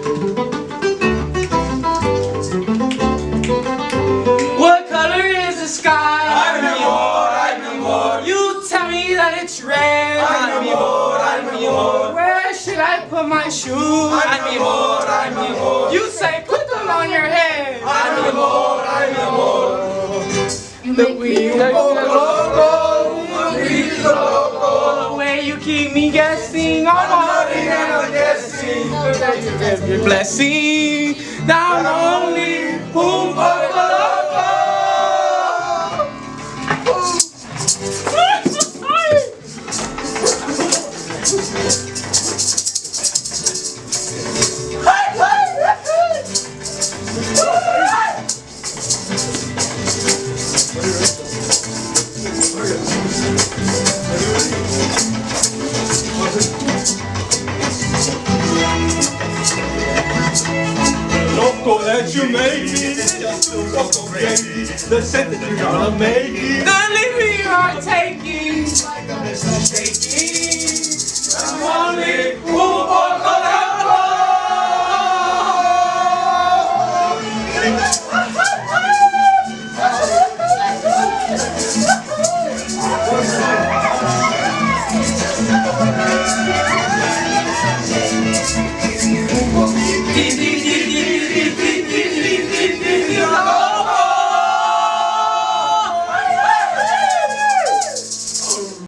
What color is the sky? I'm no more, I'm no more. You tell me that it's red. I'm no more, I'm no more. Where should I put my shoes? I'm no more, I'm no more. You say put them on your head. I'm no more, I'm no more. The wheel go loco, the wheel go loco. The way you keep me guessing, I'm not even guessing every blessing down only un poco loco. Loco that you made me. Just a loco baby. The scent that you're gonna make me. The living you are taking, I'm only un poco loco.